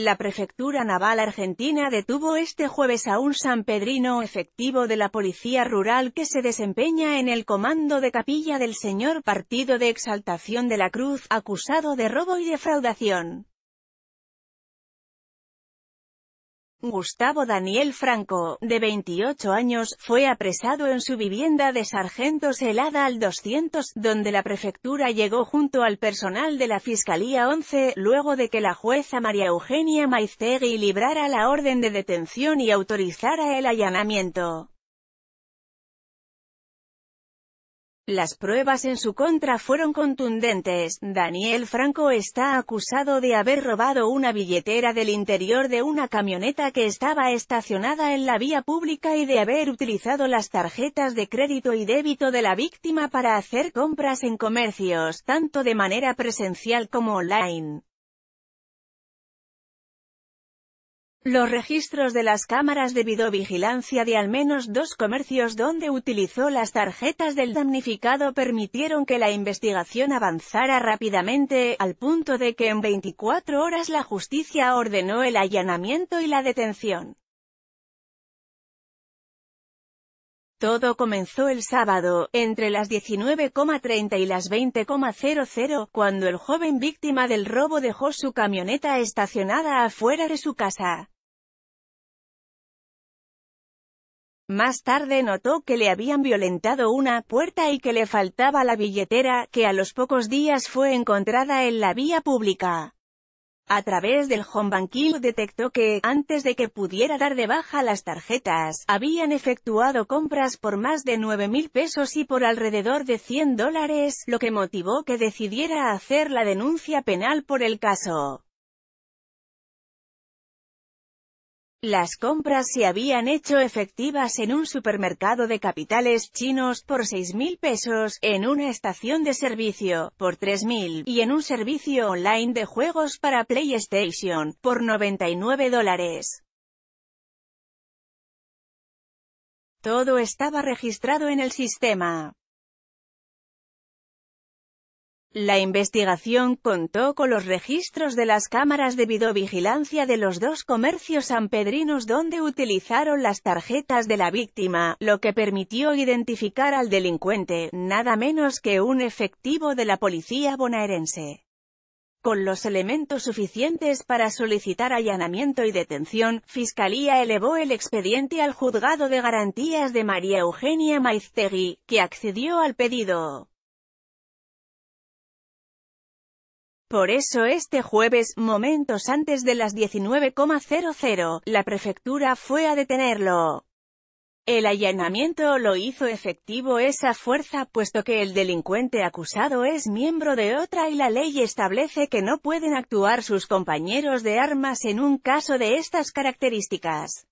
La Prefectura Naval Argentina detuvo este jueves a un sanpedrino efectivo de la Policía Rural que se desempeña en el comando de capilla del Señor Partido de Exaltación de la Cruz, acusado de robo y defraudación. Gustavo Daniel Franco, de 28 años, fue apresado en su vivienda de Sargento Celada al 200, donde la prefectura llegó junto al personal de la Fiscalía 11, luego de que la jueza María Eugenia Maiztegui librara la orden de detención y autorizara el allanamiento. Las pruebas en su contra fueron contundentes. Daniel Franco está acusado de haber robado una billetera del interior de una camioneta que estaba estacionada en la vía pública y de haber utilizado las tarjetas de crédito y débito de la víctima para hacer compras en comercios, tanto de manera presencial como online. Los registros de las cámaras de videovigilancia de al menos dos comercios donde utilizó las tarjetas del damnificado permitieron que la investigación avanzara rápidamente, al punto de que en 24 horas la justicia ordenó el allanamiento y la detención. Todo comenzó el sábado, entre las 19,30 y las 20,00, cuando el joven víctima del robo dejó su camioneta estacionada afuera de su casa. Más tarde notó que le habían violentado una puerta y que le faltaba la billetera, que a los pocos días fue encontrada en la vía pública. A través del home banking detectó que, antes de que pudiera dar de baja las tarjetas, habían efectuado compras por más de 9 mil pesos y por alrededor de 100 dólares, lo que motivó que decidiera hacer la denuncia penal por el caso. Las compras se habían hecho efectivas en un supermercado de capitales chinos por 6 mil pesos, en una estación de servicio, por 3 mil, y en un servicio online de juegos para PlayStation, por 99 dólares. Todo estaba registrado en el sistema. La investigación contó con los registros de las cámaras de videovigilancia de los dos comercios sanpedrinos donde utilizaron las tarjetas de la víctima, lo que permitió identificar al delincuente, nada menos que un efectivo de la policía bonaerense. Con los elementos suficientes para solicitar allanamiento y detención, Fiscalía elevó el expediente al Juzgado de Garantías de María Eugenia Maiztegui, que accedió al pedido. Por eso este jueves, momentos antes de las 19,00, la prefectura fue a detenerlo. El allanamiento lo hizo efectivo esa fuerza puesto que el delincuente acusado es miembro de otra y la ley establece que no pueden actuar sus compañeros de armas en un caso de estas características.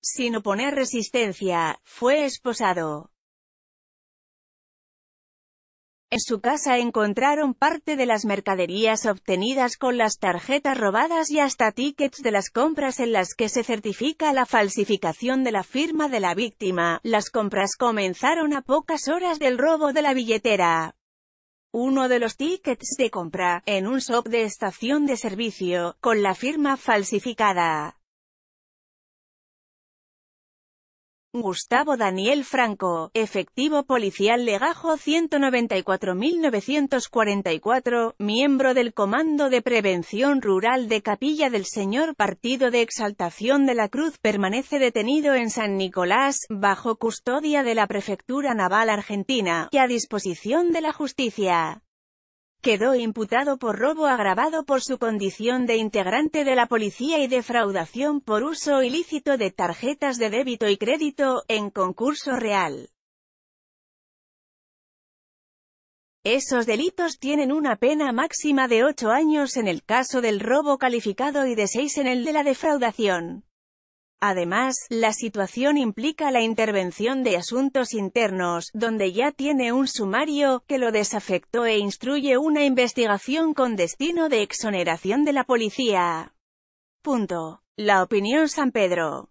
Sin oponer resistencia, fue esposado. En su casa encontraron parte de las mercaderías obtenidas con las tarjetas robadas y hasta tickets de las compras en las que se certifica la falsificación de la firma de la víctima. Las compras comenzaron a pocas horas del robo de la billetera. Uno de los tickets de compra, en un shop de estación de servicio, con la firma falsificada. Gustavo Daniel Franco, efectivo policial legajo 194.944, miembro del Comando de Prevención Rural de Capilla del Señor Partido de Exaltación de la Cruz permanece detenido en San Nicolás, bajo custodia de la Prefectura Naval Argentina, y a disposición de la justicia quedó imputado por robo agravado por su condición de integrante de la policía y defraudación por uso ilícito de tarjetas de débito y crédito, en concurso real. Esos delitos tienen una pena máxima de 8 años en el caso del robo calificado y de 6 en el de la defraudación. Además, la situación implica la intervención de asuntos internos, donde ya tiene un sumario, que lo desafectó e instruye una investigación con destino de exoneración de la policía. Punto. La opinión San Pedro.